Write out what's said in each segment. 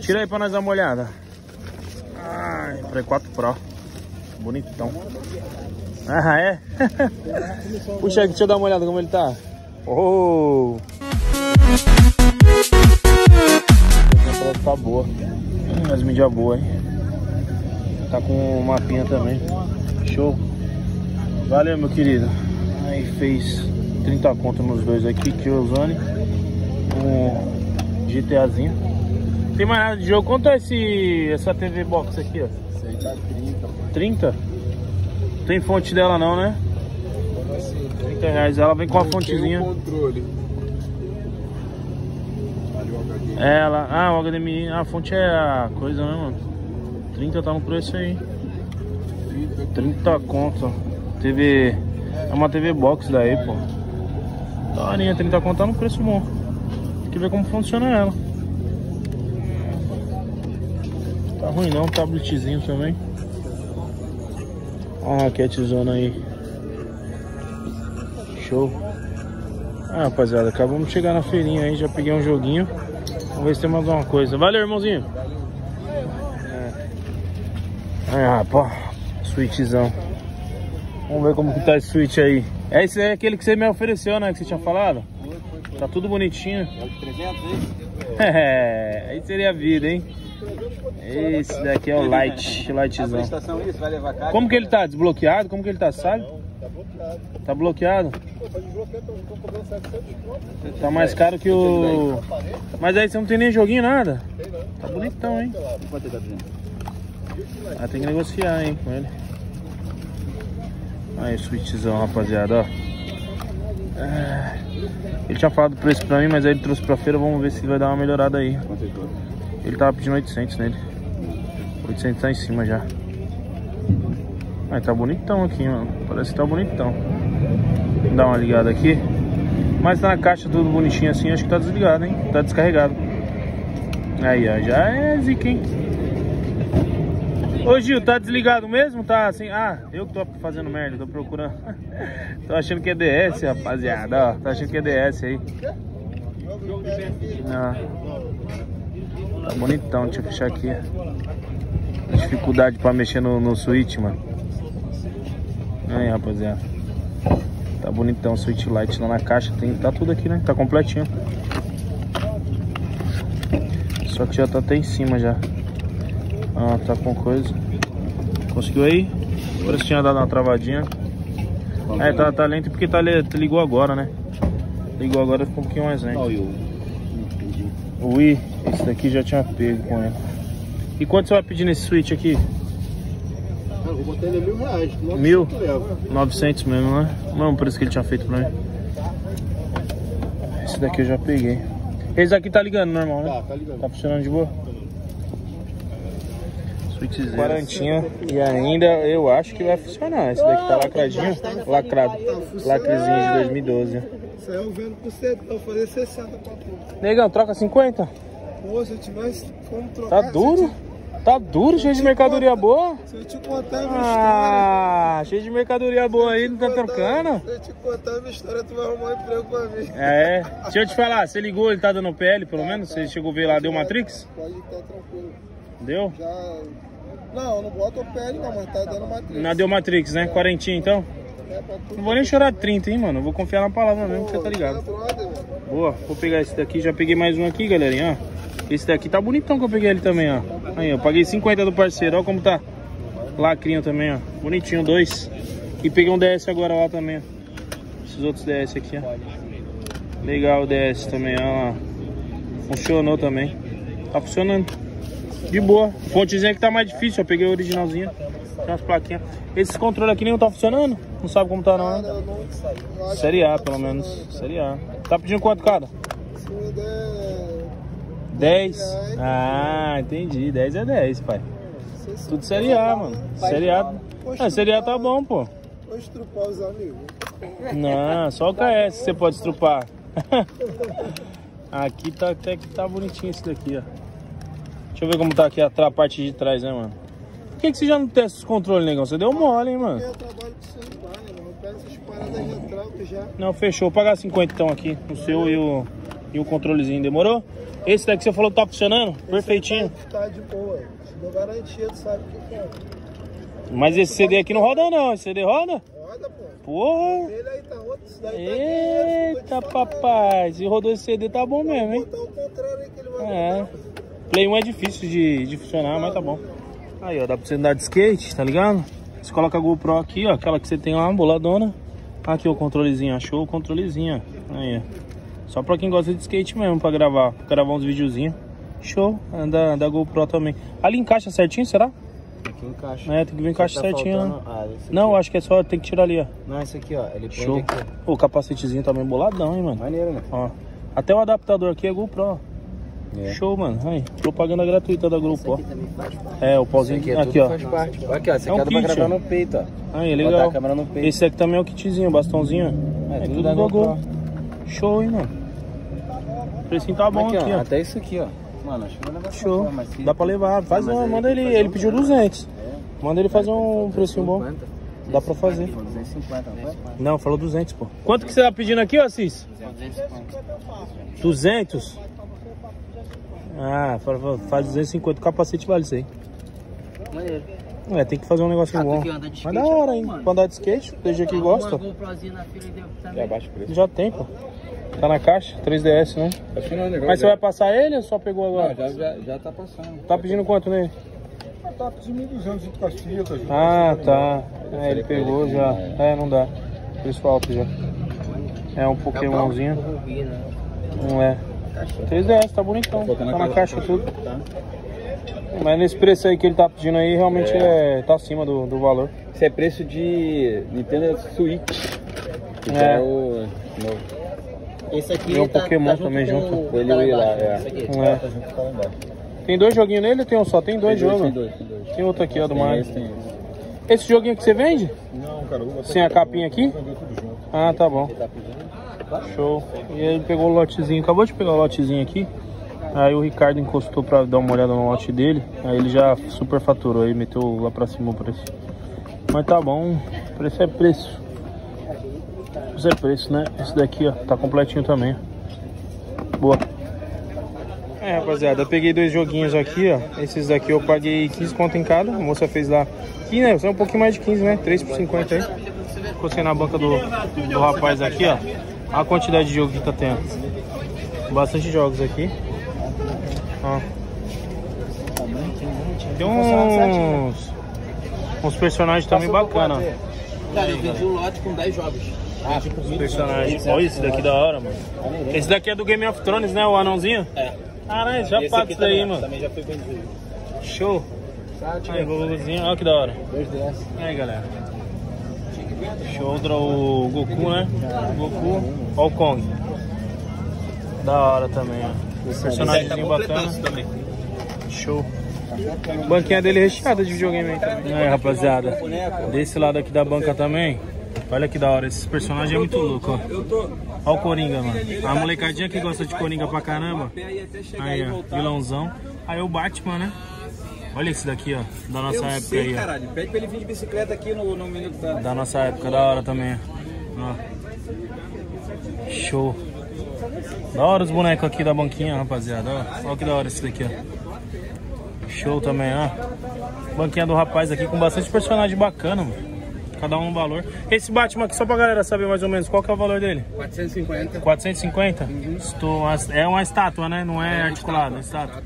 Tira aí pra nós dar uma olhada. Ai, Play 4 Pro. Bonitão. Ah, é? Puxa aqui, deixa eu dar uma olhada como ele tá. Oh! Tá boa. Hum, as mídias boas, hein? Tá com mapinha também. Show. Valeu, meu querido. Aí fez 30 conto nos dois aqui, Killzone. Um GTAzinho. Tem mais nada de jogo. Quanto é esse, essa TV Box aqui, ó? Isso aí tá 30. 30? Tem fonte dela não, né? 30 reais. Ela vem com a fontezinha. Tem um controle. Ela, ah, o HDMI, a fonte é a coisa, né, mano? 30 tá no preço aí. 30 conto. TV. É uma TV box daí, pô. Daorinha, 30 conto tá no preço bom. Tem que ver como funciona ela. Tá ruim não, tabletzinho também. Olha a raquetezona aí. Show. Ah, rapaziada, acabamos de chegar na feirinha aí, já peguei um joguinho. Vamos ver se tem mais alguma coisa. Valeu, irmãozinho. Ah, pô, switchzão. Vamos ver como que tá esse switch aí. É esse é aquele que você me ofereceu, né? Que você tinha falado? Tá tudo bonitinho. É de 300 aí? É, aí seria a vida, hein? Esse daqui é o light, lightzão. Como que ele tá? Desbloqueado? Como que ele tá, sabe? Tá bloqueado. Tá mais caro que o... Mas aí você não tem nem joguinho, nada? Tá bonitão, hein? Quanto tá? Ah, tem que negociar, hein, com ele. Aí, switchzão, rapaziada, ó. É, Ele tinha falado o preço pra mim, mas aí ele trouxe pra feira. Vamos ver se vai dar uma melhorada aí. Quanto ele trouxe? Ele tava pedindo 800 nele. 800 tá em cima já. Aí tá bonitão aqui, mano. Parece que tá bonitão. Dar uma ligada aqui. Mas tá na caixa tudo bonitinho assim. Acho que tá desligado, hein? Tá descarregado. Aí, ó. Já é zica, hein? Ô Gil, tá desligado mesmo? Tá assim? Ah, eu que tô fazendo merda, tô procurando. tô achando que é DS, rapaziada. Ó, tá achando que é DS aí. Não. Tá bonitão, deixa eu fechar aqui. Dificuldade pra mexer no, no switch, mano. Aí, rapaziada. Tá bonitão o switch light lá na caixa. Tem, tá tudo aqui, né? Tá completinho. Só que já tá até em cima já. Ah, tá com coisa. Conseguiu aí? Parece que tinha dado uma travadinha. É, tá, tá lento porque tá, ligou agora, né? Ligou agora ficou um pouquinho mais lento. O Wii, esse daqui já tinha pego com ele. E quanto você vai pedir nesse switch aqui? Eu vou botar ele a mil reais. Mil? 900 mesmo, né? Não, por isso que ele tinha feito pra mim. Esse daqui eu já peguei. Esse daqui tá ligando normal, né? Tá, tá ligando. Tá funcionando de boa? Switchzinho. Quarentinha. E ainda eu acho que vai funcionar. Esse daqui tá lacradinho. Lacrado. Lacrezinho de 2012. Isso aí eu vendo por cento, eu fazer 60 pra tu. Negão, troca 50? Pô, se eu tivesse como trocar... Tá duro? Tá duro, cheio de mercadoria boa? Se eu te contar a minha Ah, cheio de mercadoria boa aí, não tá história... trocando? Se eu te contar a minha história, tu vai arrumar um emprego pra mim. É, deixa eu te falar, você ligou, ele tá dando PL, pelo menos? Você chegou a ver lá, deu Matrix? Pode estar tranquilo. Deu? Já... Não, não bota pele não, mas tá dando matriz. Não deu Matrix, né? Quarentinha, então? É. Não vou nem chorar 30, hein, mano? Eu vou confiar na palavra mesmo, que você tá É ligado. mano. Boa, vou pegar esse daqui, já peguei mais um aqui, galerinha, ó. Esse daqui tá bonitão que eu peguei ele também, ó. Aí, eu paguei 50 do parceiro, ó como tá. Lacrinho também, ó. Bonitinho, dois. E peguei um DS agora lá também, ó. Esses outros DS aqui, ó. Legal o DS também, ó. Funcionou também. Tá funcionando. De boa. Fontezinha que tá mais difícil, eu peguei o originalzinho. Tem umas plaquinhas. Esses controles aqui nem tá funcionando? Não sabe como tá não, Cara, né? Série A, pelo menos. Série A. Tá pedindo quanto der... 10? reais. Ah, entendi. 10 é 10, pai. Tudo Série A, mano. Série A. Ah, Série A tá bom, pô. Vou estrupar os amigos. Não, só o KS você pode estrupar. Aqui tá até que tá bonitinho esse daqui, ó. Deixa eu ver como tá aqui a, a parte de trás, né, mano? Por que, que você já não testa os controles, negão? Você deu mole, hein, mano? Eu trabalho com celular, né, mano? Eu pego essas paradas aí, eu troco já. Não, fechou. Vou pagar 50 então aqui. O seu e o, e o controlezinho. Demorou? Esse daqui você falou que tá funcionando? Perfeitinho. Tá, tá de boa. Te dou garantia, tu sabe o que é. Mas esse CD aqui não roda não. Esse CD roda? Roda, pô. Porra. Ele aí tá outro. Isso daí tá Eita, papai. Se rodou esse CD tá bom mesmo, hein? Botar o contrário aí que ele vai É. botar. Play 1 é difícil de, de funcionar, mas tá bom. Aí, ó, dá pra você andar de skate, tá ligado? Você coloca a GoPro aqui, ó, aquela que você tem lá, boladona. Aqui o controlezinho, achou o controlezinho, ó. Aí, ó. Só pra quem gosta de skate mesmo, pra gravar, pra gravar uns videozinhos. Show, da, da GoPro também. Ali encaixa certinho, será? Aqui encaixa. É, tem que ver encaixar Tá certinho, né? faltando- Ah, esse aqui. Não, acho que é só, tem que tirar ali, ó. Não, esse aqui, ó. Ele Show. aqui. O capacetezinho também boladão, hein, mano. Maneiro, né? Ó. Até o adaptador aqui é GoPro. ó. É. Show, mano. Aí, propaganda gratuita da Grupo. É, o pauzinho aqui, aqui, é aqui tudo ó. faz parte. Aqui, ó. Esse É aqui um é pra kit, gravar ó. no peito, ó. Aí, Botar legal. a câmera no peito. Esse aqui também é o kitzinho, o bastãozinho. É, É, tudo tudo da Gol. GoPro. Show, hein, mano. O precinho tá bom aqui, aqui, ó. ó. Até isso aqui, ó. Mano, acho que vai Show. essa mas se- Dá pra levar. Faz aí manda ele. Ele um- pediu 200. É. Manda ele fazer um precinho bom. 50. Dá pra fazer. 250, não foi? Não, falou 200, pô. Quanto que você tá pedindo aqui, ó, Assis? 200? Ah, fa- fa- faz 250. O capacete vale isso aí. Maneiro. É, tem que fazer um negocinho Ah, bom. de Mas skate da hora, é hein? bom, mano. Pra andar de skate, gente que gosta. Fila deu É o preço. Já tem, pô. Tá na caixa, 3DS, né? Acho que não é legal. Mas você vai passar ele ou só pegou Não, agora? já, já, já tá passando. Tá pedindo quanto nele? Tá pedindo 1.200 de castitas. Ah, tá. É, ele pegou já. É, não dá. Preço alto já. É um Pokémonzinho. Rubi, né? Não é. 3DS, tá bonitão. Tá na caixa tudo. Mas nesse preço aí que ele tá pedindo aí, realmente é, tá acima do, do valor. Esse é preço de Nintendo Switch. Que É. é o novo. Esse aqui Tem um tá, Pokémon tá junto também com junto. o Ele e lá, calendário, é. esse aqui. É. Tá junto com. Tem dois joguinhos nele ou tem um só? Tem dois jogos. Tem dois, tem dois. Tem outro aqui, ó, do Mario. esse, esse. Esse joguinho que você vende? Não, cara, Sem a capinha aqui? vender tudo junto. Ah, tá bom. Tá? Show. E ele pegou o lotezinho, acabou de pegar o lotezinho aqui. Aí o Ricardo encostou pra dar uma olhada no lote dele. Aí ele já super faturou, aí meteu lá pra cima o preço. Mas tá bom, preço é preço. Preço é preço, né? Esse daqui, ó, tá completinho também. Boa. É, rapaziada, eu peguei dois joguinhos aqui, ó. Esses daqui eu paguei 15 conto em cada. A moça fez lá 15, né? São um pouquinho mais de 15, né? 3 por 50 aí. Ficou sem na banca do, do rapaz aqui, ó. Olha a quantidade de jogo que tá tendo. Bastante jogos aqui. Ó. Tem uns, uns personagens também bacanas. Cara, eu vendi um lote com 10 jogos. Por Os 20 personagens. Olha esse daqui da hora, mano. Esse daqui é do Game of Thrones, né? O anãozinho? É. Caralho, já Esse paga isso daí, mano. Também já foi vendido. Show. Aí, Gokuzinho, olha que da hora. 2DS. Aí, galera. Show o Goku, né? Goku. Olha o Kong. Da hora também, ó. Tá Personagemzinho bacana. também. Show. Banquinha dele recheada de videogame aí também. Aí, rapaziada. Desse lado aqui da banca também. Olha que da hora. Esses personagens é muito louco, ó. Olha o Coringa, mano. A molecadinha que gosta de Coringa pra caramba. Aí, ó. Vilãozão. Aí o Batman, né? Olha esse daqui, ó. Da nossa época aí, ó. caralho. Pede pra ele vir de bicicleta aqui no, no minuto da. Da nossa época, da hora também. Ó. Show. Da hora os bonecos aqui da banquinha, rapaziada. Ó. Olha que da hora esse daqui, ó. Show também, ó. Banquinha do rapaz aqui com bastante personagem bacana, mano. Cada um um valor. Esse Batman aqui, só pra galera saber mais ou menos qual que é o valor dele. 450. 450? Estou, é uma estátua, né? Não é articulada, é estátua.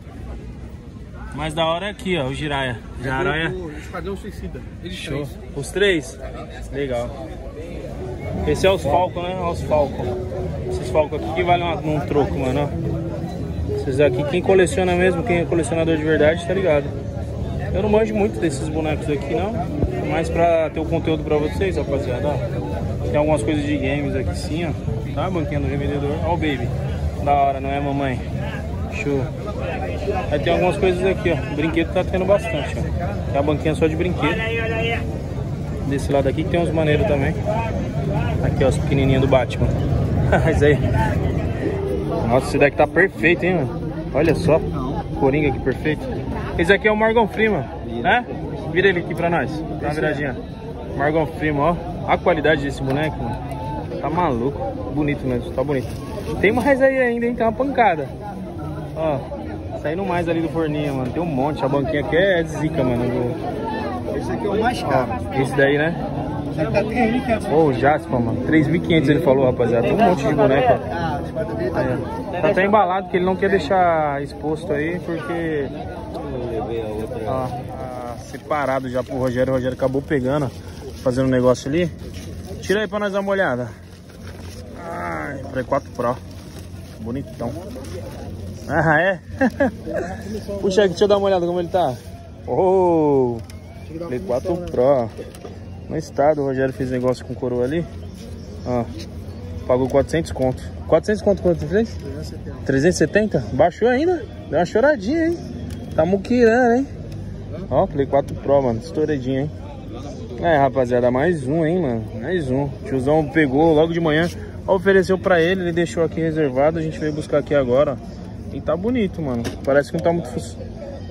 Mais da hora é aqui, ó, o Jiraya. Jiraya. Esquadrão Suicida. Eles Show. Os três? Legal. Esse é os Falcon, né? Olha os Falcon. Esses Falcon aqui que valem uma- um troco, mano. ó. Esses aqui, quem coleciona mesmo, quem é colecionador de verdade, tá ligado? Eu não manjo muito desses bonecos aqui, não. Mas pra ter o conteúdo pra vocês, rapaziada. Tem algumas coisas de games aqui sim, ó. Tá? Banquinha do revendedor. Ó o Baby. Da hora, não é, mamãe? Show. Aí tem algumas coisas aqui, ó. Brinquedo tá tendo bastante, ó. Tem a banquinha só de brinquedo. Desse lado aqui que tem uns maneiros também. Aqui, ó, os pequenininhos do Batman. Isso aí. Nossa, esse daqui tá perfeito, hein, mano? Olha só. Coringa que perfeito. Esse aqui é o Morgan Freeman, né? Vira ele aqui pra nós. Dá uma viradinha. Morgan Freeman, ó. A qualidade desse boneco, mano. Tá maluco. Bonito mesmo, tá bonito. Tem mais aí ainda, hein? Tem uma pancada. Ó, saindo mais ali do forninho, mano. Tem um monte. A banquinha aqui é de zica, mano. Esse aqui é o mais caro. Ó, esse daí, né? Tá 3.500. Ô, o Jasper, mano. 3.500 ele falou, rapaziada. Tem um monte de boneco. ó. Ah, tá Aí, ó. Tá até embalado que ele não quer deixar exposto aí, porque Eu levei a outra. ó, separado já pro Rogério. O Rogério acabou pegando, fazendo um negócio ali. Tira aí pra nós dar uma olhada. Ai, Play 4 Pro. Bonitão. Ah, é? Puxa deixa eu dar uma olhada como ele tá. Oh, Play 4 Pro. No estado, o Rogério fez negócio com coroa ali. Ó, pagou 400 conto. 400 conto quanto fez? 370. 370? Baixou ainda? Deu uma choradinha, hein? Tá muquirando, hein? Ó, Play 4 Pro, mano. Estouradinho, hein? É, rapaziada, mais um, hein, mano? Mais um. O tiozão pegou logo de manhã, ofereceu pra ele, ele deixou aqui reservado. A gente veio buscar aqui agora. E tá bonito, mano. Parece que não tá muito fu...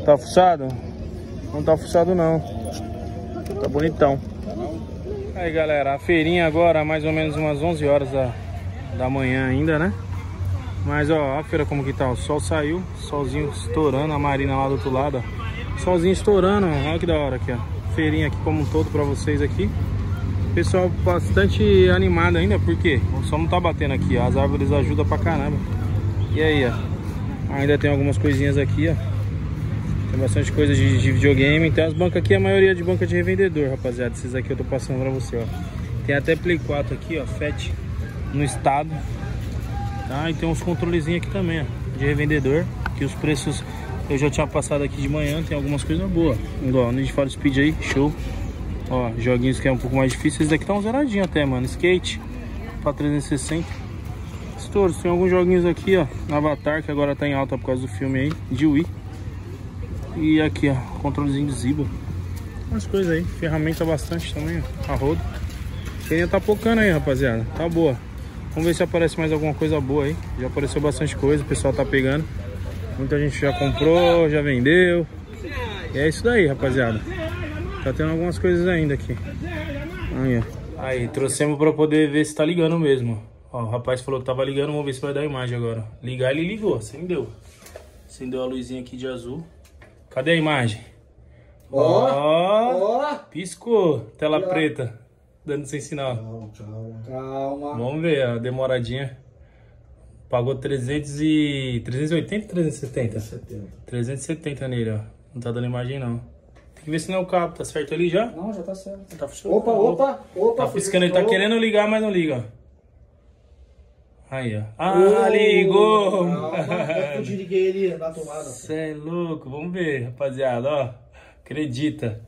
Tá fuçado? Não tá fuçado, não. Tá bonitão. Aí, galera, a feirinha agora, mais ou menos umas 11 horas da, da manhã ainda, né? Mas, ó, a feira como que tá. O sol saiu, solzinho estourando, a Marina lá do outro lado, ó. Solzinho estourando, olha que da hora aqui, ó. Feirinha aqui como um todo pra vocês aqui. Pessoal bastante animado ainda, porque o sol não tá batendo aqui, ó. As árvores ajudam pra caramba. E aí, ó. Ainda tem algumas coisinhas aqui, ó. Tem bastante coisa de, de videogame. Tem as bancas aqui, a maioria de banca de revendedor, rapaziada. Esses aqui eu tô passando pra você, ó. Tem até Play 4 aqui, ó. FAT no estado. Tá? E tem uns controlezinhos aqui também, ó. De revendedor. Que os preços eu já tinha passado aqui de manhã. Tem algumas coisas boas. Igual, Need for Speed aí, show. Ó, joguinhos que é um pouco mais difícil. Esse daqui tá um zeradinho até, mano. Skate pra 360. Estouros, tem alguns joguinhos aqui, ó. Avatar, que agora tá em alta por causa do filme aí. De Wii. E aqui, ó. Controlezinho de Ziba. Umas coisas aí. Ferramenta bastante também, ó. A roda. Feirinha tá pocando aí, rapaziada. Tá boa. Vamos ver se aparece mais alguma coisa boa aí. Já apareceu bastante coisa, o pessoal tá pegando. Muita gente já comprou, já vendeu. E é isso daí, rapaziada. Tá tendo algumas coisas ainda aqui. Aí, ó. Aí, trouxemos pra poder ver se tá ligando mesmo. Ó, o rapaz falou que tava ligando, vamos ver se vai dar imagem agora. Ligar, ele ligou, acendeu. Acendeu a luzinha aqui de azul. Cadê a imagem? Ó, Ó. piscou, tela preta, dando sem sinal. Calma. Vamos ver a demoradinha. Pagou 300 e... 380 ou 370? 70. 370 nele, ó. Não tá dando imagem, não. Tem que ver se não é o cabo. Tá certo ali já? Não, já tá certo. Tá. Opa, opa, opa. Tá piscando, ele tá querendo ligar, mas não liga, ó. Aí, ó. Ah, ligou! É que eu desliguei ele na tomada. Cê é louco. Vamos ver, rapaziada, ó. Acredita.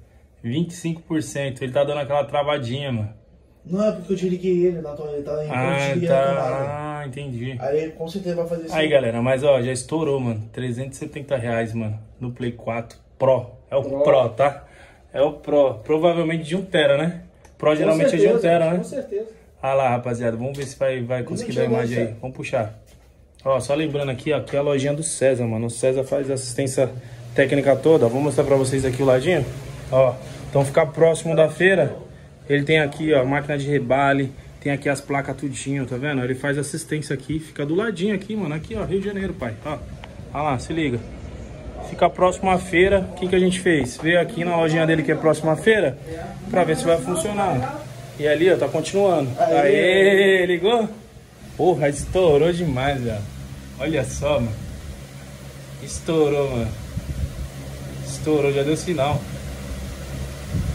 25%. Ele tá dando aquela travadinha, mano. Não, é porque eu desliguei ele na tomada. Ele tá em Ah, tá. Ah, entendi. Aí ele com certeza vai fazer isso. Aí, galera, mas ó, já estourou, mano. 370 reais, mano, no Play 4 Pro. É o Pro, Pro. tá? É o Pro. Provavelmente de 1 tera, né? Pro Com geralmente é de 1 certeza, tera, né? Com certeza. Ah lá, rapaziada, vamos ver se vai, vai conseguir dar chegou, imagem aí. Vamos puxar. Ó, só lembrando aqui, ó, que é a lojinha do César, mano. O César faz assistência técnica toda. Vou mostrar pra vocês aqui o ladinho. Ó, então ficar próximo da feira. Ele tem aqui, ó, máquina de rebale. Tem aqui as placas tudinho, tá vendo? Ele faz assistência aqui, fica do ladinho aqui, mano. Aqui, ó, Rio de Janeiro, pai. Ó, ó lá, se liga. Fica próximo à feira. O que, que a gente fez? Veio aqui na lojinha dele que é próximo à feira pra ver se vai funcionar. E ali, ó, tá continuando. Aê, ligou? Porra, estourou demais, velho. Olha só, mano. Estourou, mano. Estourou, já deu sinal.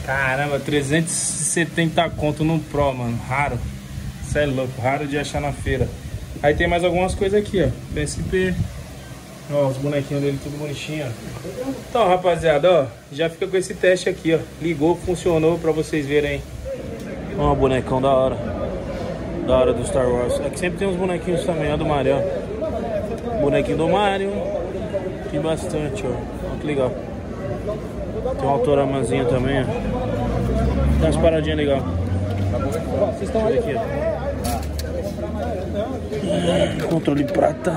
Caramba, 370 conto no Pro, mano. Raro. Cê é louco, raro de achar na feira. Aí tem mais algumas coisas aqui, ó. PSP. Ó, os bonequinhos dele tudo bonitinho, ó. Então, rapaziada, ó. Já fica com esse teste aqui, ó. Ligou, funcionou pra vocês verem. Ó, bonecão da hora. Da hora do Star Wars. Aqui sempre tem uns bonequinhos também, ó, do Mario, ó. Bonequinho do Mario. Tem bastante, ó. Ó, que legal. Tem um autoramazinho também, ó. Tem umas paradinhas legais. Vocês estão? Aqui, ó. Controle prata.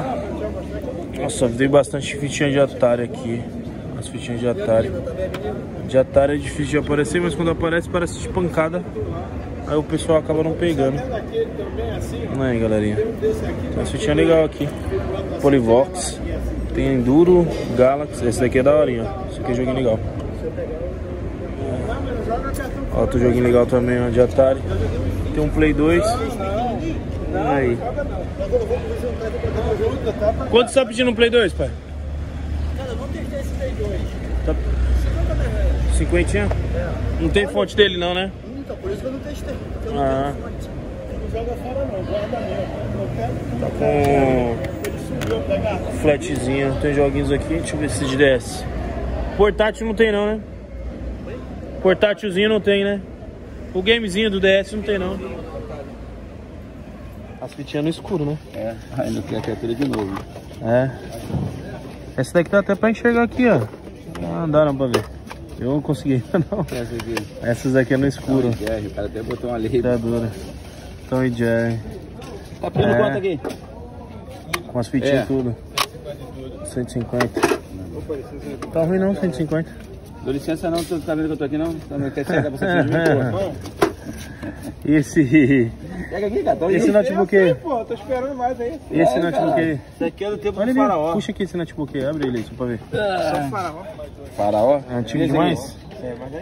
Nossa, veio bastante fitinha de Atari aqui. As fitinhas de Atari. De Atari é difícil de aparecer, mas quando aparece parece de pancada. Aí o pessoal acaba não pegando. Aí, galerinha. Tem umas fitinhas legais aqui. Polivox. Tem Enduro, Galaxy. Esse daqui é da horinha. Esse aqui é joguinho legal. Ó, outro joguinho legal também, ó, de Atari. Tem um Play 2. Aí. Quanto você tá pedindo um Play 2, pai? Cara, eu não testei esse Play 2. Tá... 50 reais? Não tem fonte dele não, né? Então, por isso que eu não testei. Porque eu não Ah. tenho fonte. Não joga fora não, guarda mesmo. Eu quero Tá com ele subiu, pega flatzinho. Tem joguinhos aqui. Deixa eu ver se de DS. Portátil não tem não, né? Portátilzinho não tem, né? O gamezinho do DS não tem não. As fitinhas no escuro, né? É, ainda tem a criatura de novo. É. Essa daqui dá até pra enxergar aqui, ó. Ah, dá não pra ver. Eu não consegui não. Essa aqui. Essas aqui é no escuro. Jerry, o cara até botou uma lei. Tá dura. Tom e Jerry. Tá pedindo É. quanto aqui? Com as fitinhas É. e tudo. 150. Tá ruim não, 150. Dou licença não, tá vendo que eu tô aqui não? Tá cega pra você de mim, pô. Esse. Pega aqui, cara. Tô Esse indo. notebook aí. Pô, tô esperando mais aí. Esse Ai, notebook aí. Isso aqui é do tempo Olha do ali, faraó. puxa aqui esse notebook aí, abre ele aí só pra ver. Faraó. É antigo Esse demais.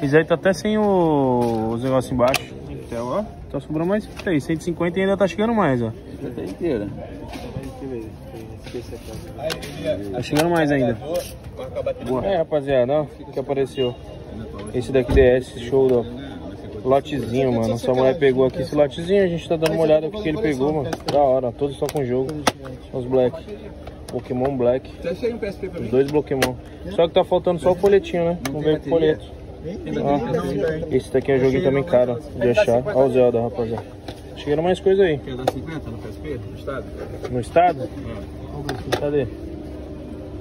Esse aí tá até sem o... os negócios embaixo. Então, ó, tá sobrando mais aí, 150 e ainda tá chegando mais, ó. tá inteira. Tá chegando mais ainda. É, rapaziada, ó, o que apareceu. Esse daqui DS, show do lotezinho, mano. O Samurai pegou aqui esse lotezinho, a gente tá dando uma olhada no que ele pegou, mano. Da hora, todos só com jogo. Os Black. Pokémon Black. Os dois Pokémon. Só que tá faltando só o folhetinho, né? Não veio com folheto. Ó, esse daqui é um joguinho também caro de achar. Olha o Zelda, rapaziada. Chegaram mais coisa aí. Quer dar 50 no PSP? No estado? No estado? Cadê?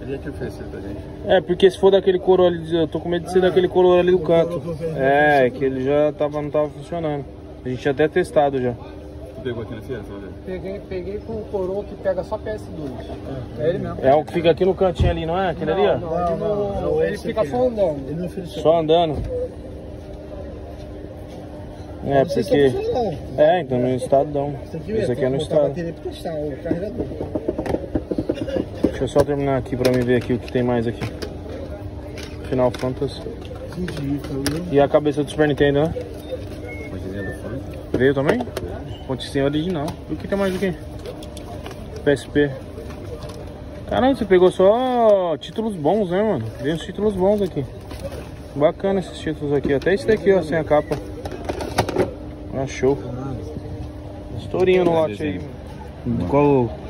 Ele ofereceu pra gente. É, porque se for daquele couro ali, eu tô com medo de ser daquele couro ali do canto. É, que ele já tava, não tava funcionando. A gente tinha até testado já. Tu pegou aqui na ver. Peguei, peguei com o coroa que pega só PS2. É ele mesmo. É o que fica aqui no cantinho ali, não é? Aquele ali, ó? Não, ele, não, ele fica só andando. Só andando. É, porque. É, então no estadão. Esse aqui é no estado. Deixa eu só terminar aqui pra me ver aqui o que tem mais aqui. Final Fantasy. E a cabeça do Super Nintendo, né? Veio também? Pontezinha original. E o que tem mais aqui? PSP. Caramba, você pegou só títulos bons, né, mano? Veio uns títulos bons aqui. Bacana esses títulos aqui. Até esse daqui, ó, sem a capa. Ah, show. Estourinho no lote aí. Qual?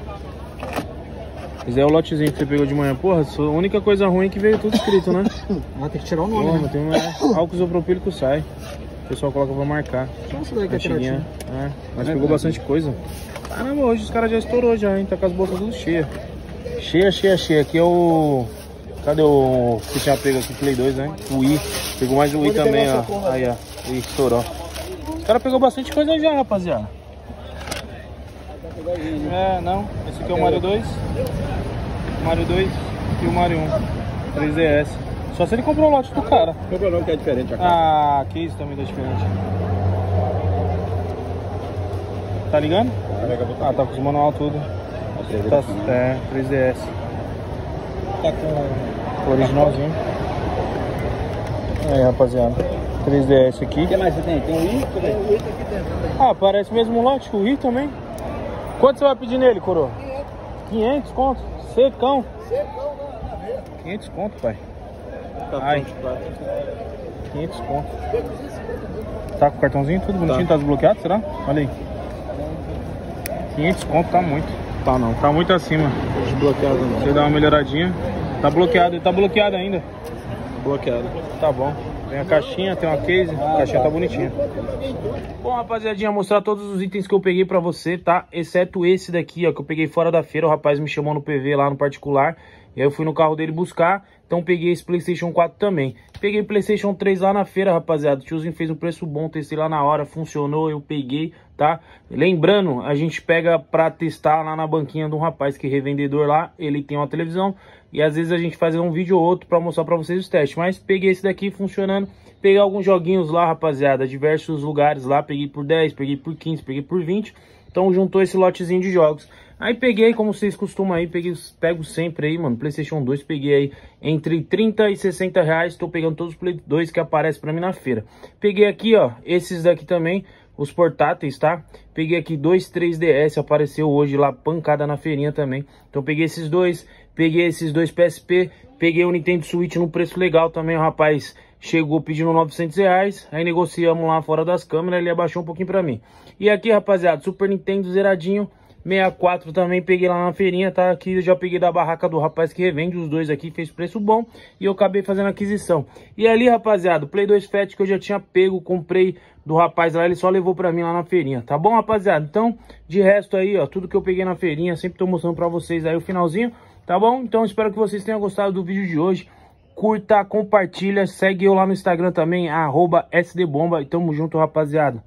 Esse é o lotezinho que você pegou de manhã. Porra, a única coisa ruim é que veio tudo escrito, né? Ah, tem que tirar o nome, Porra, né? tem um é, álcool isopropílico sai. O pessoal coloca pra marcar. Isso daí que é tiradinho. É, mas pegou bastante coisa. Caramba, hoje os caras já estourou já, hein? Tá com as bolsas tudo cheias. Cheia, cheia, cheia. Aqui é o. Cadê o que tinha pego aqui? Play 2, né? O I. Pegou mais o I também, ó. Aí, ó. O I estourou. Os caras pegou bastante coisa já, rapaziada. É, não. Esse aqui é o Mario 2. Mario 2 e o Mario 1. 3DS. Só se ele comprou o lote do cara. Comprou não que é diferente a. Ah, que isso também tá diferente. Tá ligando? Ah, tá com os manual tudo. Tá, é, 3DS. Tá com. Originalzinho. Aí, rapaziada. 3DS aqui. O que mais você tem? Tem um i? Ah, parece mesmo um lote, o Rio também. Quanto você vai pedir nele, coroa? 500 conto. Secão. 500 conto, pai. Ai. 500 conto. Tá com o cartãozinho tudo bonitinho, tá, desbloqueado, será? Olha aí. 500 conto tá muito. Tá não, tá muito acima. Desbloqueado não. Você dá uma melhoradinha. Tá bloqueado, ele tá bloqueado ainda. Bloqueado. Tá bom. Tem a caixinha, tem uma case, a caixinha tá bonitinha. Bom, rapaziadinha, mostrar todos os itens que eu peguei pra você, tá? Exceto esse daqui, ó, que eu peguei fora da feira. O rapaz me chamou no PV lá no particular. E aí eu fui no carro dele buscar. Então peguei esse Playstation 4 também. Peguei Playstation 3 lá na feira, rapaziada. O tiozinho fez um preço bom, testei lá na hora, funcionou, eu peguei, tá? Lembrando, a gente pega pra testar lá na banquinha de um rapaz que é revendedor lá. Ele tem uma televisão e às vezes a gente faz um vídeo ou outro pra mostrar pra vocês os testes. Mas peguei esse daqui funcionando. Peguei alguns joguinhos lá, rapaziada, diversos lugares lá. Peguei por 10, peguei por 15, peguei por 20. Então juntou esse lotezinho de jogos. Aí peguei, como vocês costumam aí, peguei, pego sempre aí, mano, Playstation 2, peguei aí entre 30 e 60 reais, tô pegando todos os Play 2 que aparecem pra mim na feira. Peguei aqui, ó, esses daqui também, os portáteis, tá? Peguei aqui dois 3DS, apareceu hoje lá, pancada na feirinha também. Então peguei esses dois, peguei esses dois PSP, peguei o Nintendo Switch num preço legal também, o rapaz chegou pedindo 900 reais, aí negociamos lá fora das câmeras, ele abaixou um pouquinho pra mim. E aqui, rapaziada, Super Nintendo zeradinho, 64 também peguei lá na feirinha, tá? Aqui eu já peguei da barraca do rapaz que revende os dois aqui, fez preço bom e eu acabei fazendo aquisição. E ali, rapaziada, Play 2 Fat que eu já tinha pego, comprei do rapaz lá, ele só levou pra mim lá na feirinha, tá bom, rapaziada? Então, de resto aí, ó, tudo que eu peguei na feirinha, sempre tô mostrando pra vocês aí o finalzinho, tá bom? Então, espero que vocês tenham gostado do vídeo de hoje. Curta, compartilha, segue eu lá no Instagram também, SDBomba. E tamo junto, rapaziada.